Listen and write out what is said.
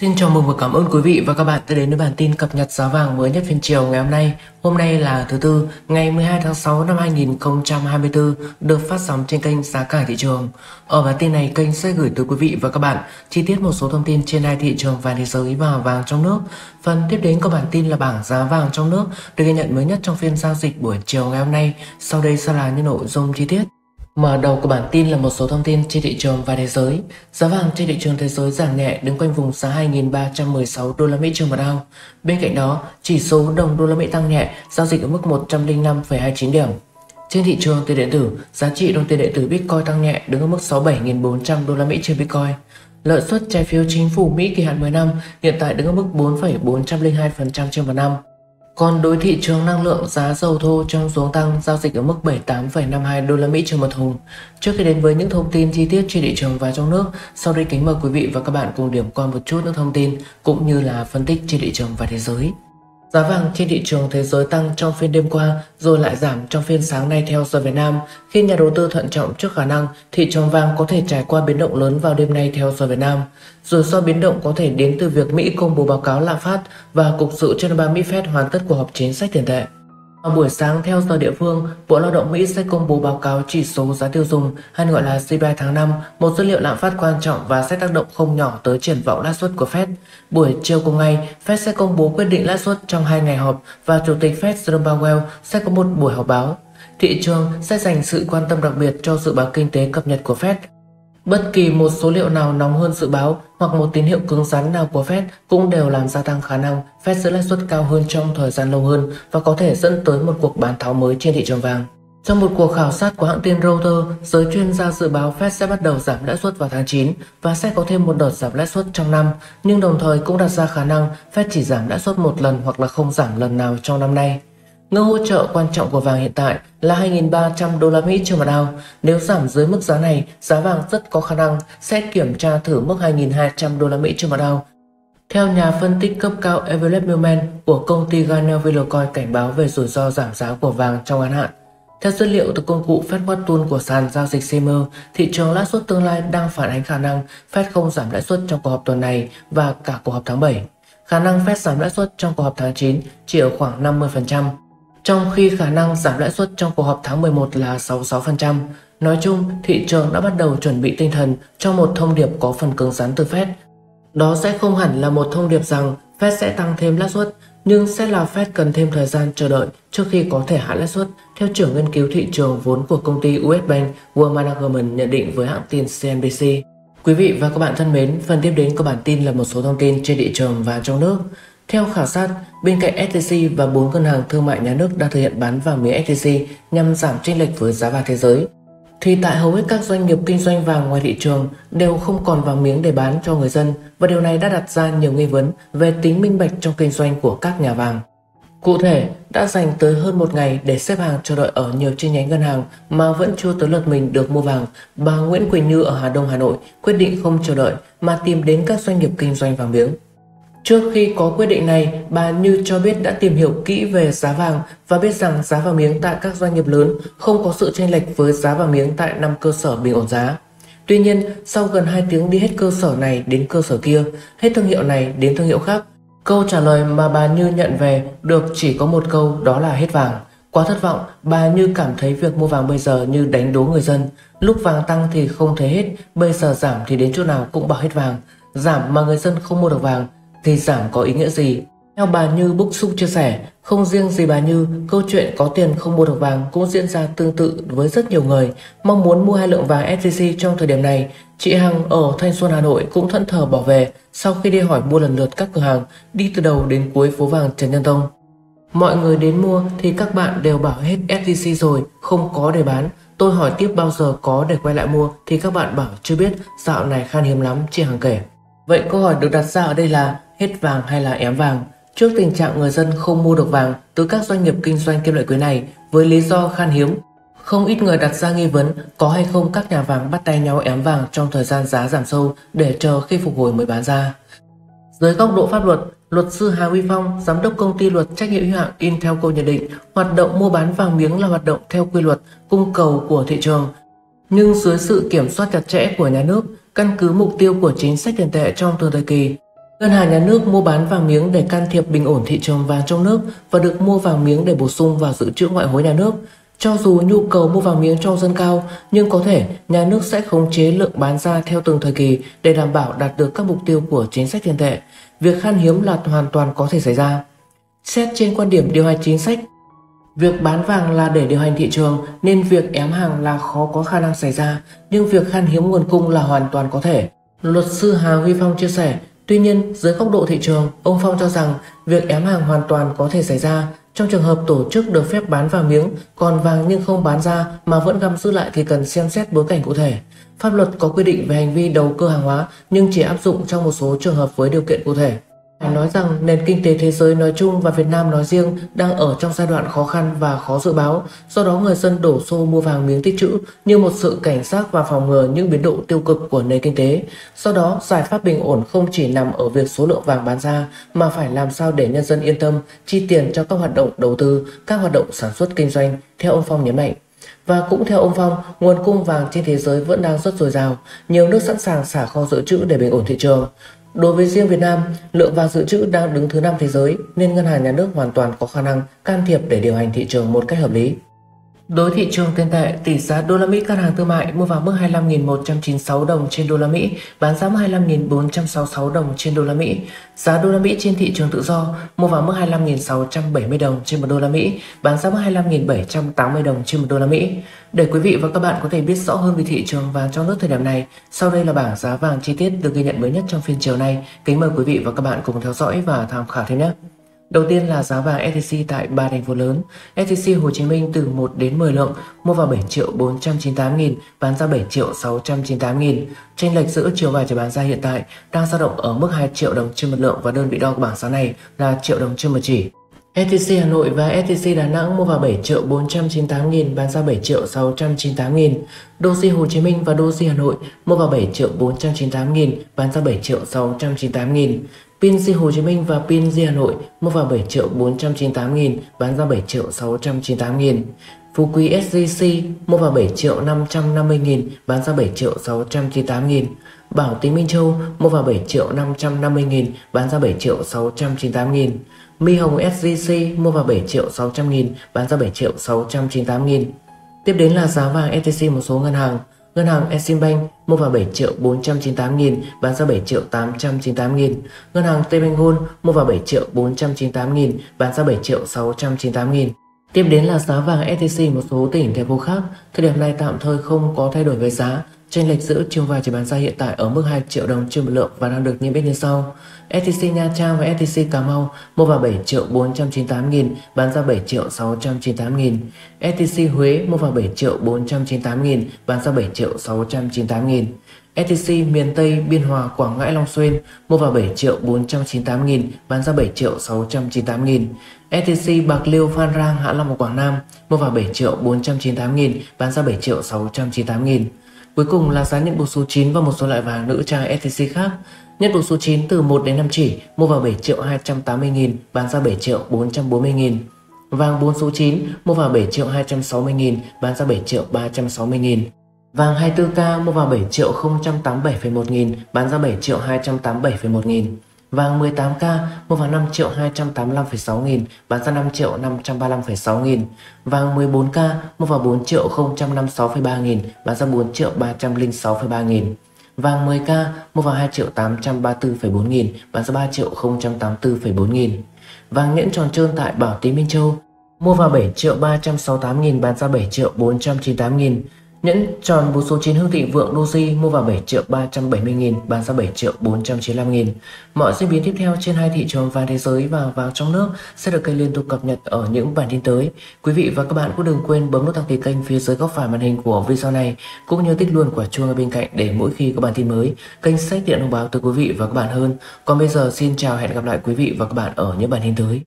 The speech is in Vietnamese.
Xin chào mừng và cảm ơn quý vị và các bạn đã đến với bản tin cập nhật giá vàng mới nhất phiên chiều ngày hôm nay. Hôm nay là thứ tư, ngày 12 tháng 6 năm 2024, được phát sóng trên kênh Giá cả thị trường. Ở bản tin này, kênh sẽ gửi tới quý vị và các bạn chi tiết một số thông tin trên hai thị trường vàng thế giới và vàng trong nước. Phần tiếp đến của bản tin là bảng giá vàng trong nước được ghi nhận mới nhất trong phiên giao dịch buổi chiều ngày hôm nay. Sau đây sẽ là những nội dung chi tiết. Mở đầu của bản tin là một số thông tin trên thị trường và thế giới. Giá vàng trên thị trường thế giới giảm nhẹ đứng quanh vùng giá 2.316 đô la Mỹ trên một ao. Bên cạnh đó, chỉ số đồng đô la Mỹ tăng nhẹ, giao dịch ở mức 105,29 điểm. Trên thị trường tiền điện tử, giá trị đồng tiền điện tử Bitcoin tăng nhẹ đứng ở mức 67.400 đô la Mỹ trên Bitcoin. Lợi suất trái phiếu chính phủ Mỹ kỳ hạn 10 năm hiện tại đứng ở mức 4,402% trên một năm. Còn đối thị trường năng lượng, giá dầu thô trong xuống tăng giao dịch ở mức 78,52 đô la Mỹ trên một thùng. Trước khi đến với những thông tin chi tiết trên thị trường và trong nước, sau đây kính mời quý vị và các bạn cùng điểm qua một chút những thông tin cũng như là phân tích trên thị trường và thế giới. Giá vàng trên thị trường thế giới tăng trong phiên đêm qua, rồi lại giảm trong phiên sáng nay theo giờ Việt Nam, khi nhà đầu tư thận trọng trước khả năng thị trường vàng có thể trải qua biến động lớn vào đêm nay theo giờ Việt Nam. Rủi ro biến động có thể đến từ việc Mỹ công bố báo cáo lạm phát và Cục dự trân ba Mỹ Fed hoàn tất cuộc họp chính sách tiền tệ. Vào buổi sáng theo giờ địa phương, Bộ Lao động Mỹ sẽ công bố báo cáo chỉ số giá tiêu dùng hay gọi là CPI tháng 5, một dữ liệu lạm phát quan trọng và sẽ tác động không nhỏ tới triển vọng lãi suất của Fed. Buổi chiều cùng ngày, Fed sẽ công bố quyết định lãi suất trong hai ngày họp và Chủ tịch Fed Jerome Powell sẽ có một buổi họp báo. Thị trường sẽ dành sự quan tâm đặc biệt cho dự báo kinh tế cập nhật của Fed Bất kỳ một số liệu nào nóng hơn dự báo hoặc một tín hiệu cứng rắn nào của Fed cũng đều làm gia tăng khả năng Fed giữ lãi suất cao hơn trong thời gian lâu hơn và có thể dẫn tới một cuộc bán tháo mới trên thị trường vàng. Trong một cuộc khảo sát của hãng tin Reuters, giới chuyên gia dự báo Fed sẽ bắt đầu giảm lãi suất vào tháng 9 và sẽ có thêm một đợt giảm lãi suất trong năm, nhưng đồng thời cũng đặt ra khả năng Fed chỉ giảm lãi suất một lần hoặc là không giảm lần nào trong năm nay. Ngưỡng hỗ trợ quan trọng của vàng hiện tại là 2.300 đô la Mỹ trên một ao. Nếu giảm dưới mức giá này, giá vàng rất có khả năng sẽ kiểm tra thử mức 2.200 đô la Mỹ trên một ao. Theo nhà phân tích cấp cao Everett Millman của công ty Garner Villacoin cảnh báo về rủi ro giảm giá của vàng trong ngắn hạn. Theo dữ liệu từ công cụ Fed Watch Tool của sàn giao dịch CME, thị trường lãi suất tương lai đang phản ánh khả năng Fed không giảm lãi suất trong cuộc họp tuần này và cả cuộc họp tháng 7. Khả năng Fed giảm lãi suất trong cuộc họp tháng 9 chỉ ở khoảng 50% trong khi khả năng giảm lãi suất trong cuộc họp tháng 11 là 66%. Nói chung, thị trường đã bắt đầu chuẩn bị tinh thần cho một thông điệp có phần cứng rắn từ Fed. Đó sẽ không hẳn là một thông điệp rằng Fed sẽ tăng thêm lãi suất, nhưng sẽ là Fed cần thêm thời gian chờ đợi trước khi có thể hạ lãi suất, theo trưởng nghiên cứu thị trường vốn của công ty US Bank World Management nhận định với hãng tin CNBC. Quý vị và các bạn thân mến, phần tiếp đến của bản tin là một số thông tin trên thị trường và trong nước. Theo khảo sát, bên cạnh STC và 4 ngân hàng thương mại nhà nước đã thực hiện bán vàng miếng STC nhằm giảm chênh lệch với giá vàng thế giới, thì tại hầu hết các doanh nghiệp kinh doanh vàng ngoài thị trường đều không còn vàng miếng để bán cho người dân và điều này đã đặt ra nhiều nghi vấn về tính minh bạch trong kinh doanh của các nhà vàng. Cụ thể, đã dành tới hơn một ngày để xếp hàng chờ đợi ở nhiều chi nhánh ngân hàng mà vẫn chưa tới lượt mình được mua vàng, bà Nguyễn Quỳnh Như ở Hà Đông, Hà Nội quyết định không chờ đợi mà tìm đến các doanh nghiệp kinh doanh vàng miếng. Trước khi có quyết định này, bà Như cho biết đã tìm hiểu kỹ về giá vàng và biết rằng giá vàng miếng tại các doanh nghiệp lớn không có sự chênh lệch với giá vàng miếng tại năm cơ sở bình ổn giá. Tuy nhiên, sau gần 2 tiếng đi hết cơ sở này đến cơ sở kia, hết thương hiệu này đến thương hiệu khác, câu trả lời mà bà Như nhận về được chỉ có một câu đó là hết vàng. Quá thất vọng, bà Như cảm thấy việc mua vàng bây giờ như đánh đố người dân. Lúc vàng tăng thì không thấy hết, bây giờ giảm thì đến chỗ nào cũng bảo hết vàng. Giảm mà người dân không mua được vàng thì giảm có ý nghĩa gì? Theo bà Như bức xúc chia sẻ, không riêng gì bà Như, câu chuyện có tiền không mua được vàng cũng diễn ra tương tự với rất nhiều người. Mong muốn mua hai lượng vàng SJC trong thời điểm này, chị Hằng ở Thanh Xuân Hà Nội cũng thẫn thờ bỏ về sau khi đi hỏi mua lần lượt các cửa hàng đi từ đầu đến cuối phố vàng Trần Nhân Tông. Mọi người đến mua thì các bạn đều bảo hết SJC rồi, không có để bán. Tôi hỏi tiếp bao giờ có để quay lại mua thì các bạn bảo chưa biết, dạo này khan hiếm lắm, chị Hằng kể. Vậy câu hỏi được đặt ra ở đây là hết vàng hay là ém vàng? Trước tình trạng người dân không mua được vàng từ các doanh nghiệp kinh doanh kim loại quý này với lý do khan hiếm, không ít người đặt ra nghi vấn có hay không các nhà vàng bắt tay nhau ém vàng trong thời gian giá giảm sâu để chờ khi phục hồi mới bán ra. Dưới góc độ pháp luật, luật sư Hà Huy Phong, giám đốc công ty luật trách nhiệm hữu hạn Intelco nhận định hoạt động mua bán vàng miếng là hoạt động theo quy luật cung cầu của thị trường. Nhưng dưới sự kiểm soát chặt chẽ của nhà nước, căn cứ mục tiêu của chính sách tiền tệ trong từng thời kỳ, Ngân hàng nhà nước mua bán vàng miếng để can thiệp bình ổn thị trường vàng trong nước và được mua vàng miếng để bổ sung vào dự trữ ngoại hối nhà nước. Cho dù nhu cầu mua vàng miếng cho dân cao, nhưng có thể nhà nước sẽ khống chế lượng bán ra theo từng thời kỳ để đảm bảo đạt được các mục tiêu của chính sách tiền tệ. Việc khan hiếm là hoàn toàn có thể xảy ra. Xét trên quan điểm điều hành chính sách, việc bán vàng là để điều hành thị trường nên việc ém hàng là khó có khả năng xảy ra, nhưng việc khan hiếm nguồn cung là hoàn toàn có thể. Luật sư Hà Huy Phong chia sẻ, tuy nhiên dưới góc độ thị trường, ông Phong cho rằng việc ém hàng hoàn toàn có thể xảy ra trong trường hợp tổ chức được phép bán vàng miếng, còn vàng nhưng không bán ra mà vẫn găm giữ lại thì cần xem xét bối cảnh cụ thể. Pháp luật có quy định về hành vi đầu cơ hàng hóa nhưng chỉ áp dụng trong một số trường hợp với điều kiện cụ thể. Phải nói rằng nền kinh tế thế giới nói chung và Việt Nam nói riêng đang ở trong giai đoạn khó khăn và khó dự báo, do đó người dân đổ xô mua vàng miếng tích trữ như một sự cảnh giác và phòng ngừa những biến động tiêu cực của nền kinh tế. Do đó, giải pháp bình ổn không chỉ nằm ở việc số lượng vàng bán ra mà phải làm sao để nhân dân yên tâm chi tiền cho các hoạt động đầu tư, các hoạt động sản xuất kinh doanh, theo ông Phong nhấn mạnh. Và cũng theo ông Phong, nguồn cung vàng trên thế giới vẫn đang rất dồi dào, nhiều nước sẵn sàng xả kho dự trữ để bình ổn thị trường. Đối với riêng Việt Nam, lượng vàng dự trữ đang đứng thứ năm thế giới nên ngân hàng nhà nước hoàn toàn có khả năng can thiệp để điều hành thị trường một cách hợp lý. Đối thị trường tiền tệ, tỷ giá đô la Mỹ các hàng thương mại mua vào mức 25.196 đồng trên đô la Mỹ, bán ra mức 25.466 đồng trên đô la Mỹ. Giá đô la Mỹ trên thị trường tự do mua vào mức 25.670 đồng trên một đô la Mỹ, bán ra mức 25.780 đồng trên một đô la Mỹ. Để quý vị và các bạn có thể biết rõ hơn về thị trường vàng trong nước thời điểm này, sau đây là bảng giá vàng chi tiết được ghi nhận mới nhất trong phiên chiều nay. Kính mời quý vị và các bạn cùng theo dõi và tham khảo thêm nhé. Đầu tiên là giá vàng SJC tại ba thành phố lớn. SJC Hồ Chí Minh từ 1 đến 10 lượng, mua vào 7 triệu 498 nghìn, bán ra 7 triệu 698 nghìn. Tranh lệch giữa chiều và chiều bán ra hiện tại đang dao động ở mức 2 triệu đồng trên một lượng và đơn vị đo của bảng giá này là triệu đồng trên một chỉ. STC Hà Nội và STC Đà Nẵng mua vào 7 triệu 498 nghìn, bán ra 7 triệu 698 nghìn. Doji Hồ Chí Minh và Doji Hà Nội mua vào 7 triệu 498 nghìn, bán ra 7 triệu 698 nghìn. Pinzi Hồ Chí Minh và Pinzi Hà Nội mua vào 7 triệu 498 nghìn, bán ra 7 triệu 698 nghìn. Phú Quý SGC mua vào 7 triệu 550 nghìn, bán ra 7 triệu 698 nghìn. Bảo Tín Minh Châu mua vào 7 triệu 550 nghìn, bán ra 7 triệu 698 nghìn. Mi Hồng SGC mua vào 7 triệu 600 nghìn, bán ra 7 triệu 698 nghìn. Tiếp đến là giá vàng STC một số ngân hàng. Ngân hàng Eximbank mua vào 7 triệu 498 nghìn, bán ra 7 triệu 898 nghìn. Ngân hàng Tbank Gold mua vào 7 triệu 498 nghìn, bán ra 7 triệu 698 nghìn. Tiếp đến là giá vàng STC một số tỉnh thành phố khác, thời điểm này tạm thời không có thay đổi về giá, trên lệch giữa chiều và chỉ bán ra hiện tại ở mức 2 triệu đồng trên một lượng và đang được niêm yết như sau. STC Nha Trang và STC Cà Mau mua vào 7 triệu 498 nghìn, bán ra 7 triệu 698 nghìn. STC Huế mua vào 7 triệu 498 nghìn, bán ra 7 triệu 698 nghìn. STC miền Tây Biên Hòa Quảng Ngãi Long Xuyên mua vào 7 triệu 498 nghìn, bán ra 7 triệu 698 nghìn. STC Bạc Liêu Phan Rang Hạ Long và Quảng Nam mua vào 7 triệu 498 nghìn, bán ra 7 triệu 698 nghìn. Cuối cùng là giá nhận bộ số 9 và một số loại vàng nữ trang STC khác. Nhận bộ số 9 từ 1 đến 5 chỉ, mua vào 7 triệu 280 nghìn, bán ra 7 triệu 440 nghìn. Vàng 4 số 9 mua vào 7 triệu 260 nghìn, bán ra 7 triệu 360 nghìn. Vàng 24K mua vào 7 triệu 087,1 nghìn, bán ra 7 triệu 287,1 nghìn. Vàng 18K mua vào 5 triệu 285,6 nghìn, bán ra 5 triệu 535,6 nghìn. Vàng 14K mua vào 4 triệu 056,3 nghìn, bán ra 4 triệu 306,3 nghìn. Vàng 10K mua vào 2 triệu 834,4 nghìn, bán ra 3 triệu 084,4 nghìn. Vàng nhẫn tròn trơn tại Bảo Tín Minh Châu mua vào 7 triệu 368 nghìn, bán ra 7 triệu 498 nghìn. Nhẫn tròn một số 9 Hương Thịnh Vượng Doji mua vào 7 triệu 370 nghìn, bán ra 7 triệu 495 nghìn. Mọi diễn biến tiếp theo trên hai thị trường vàng thế giới và vàng trong nước sẽ được kênh liên tục cập nhật ở những bản tin tới. Quý vị và các bạn cũng đừng quên bấm nút đăng ký kênh phía dưới góc phải màn hình của video này, cũng như tích luôn quả chuông ở bên cạnh để mỗi khi có bản tin mới, kênh sẽ tiện thông báo tới quý vị và các bạn hơn. Còn bây giờ xin chào hẹn gặp lại quý vị và các bạn ở những bản tin tới.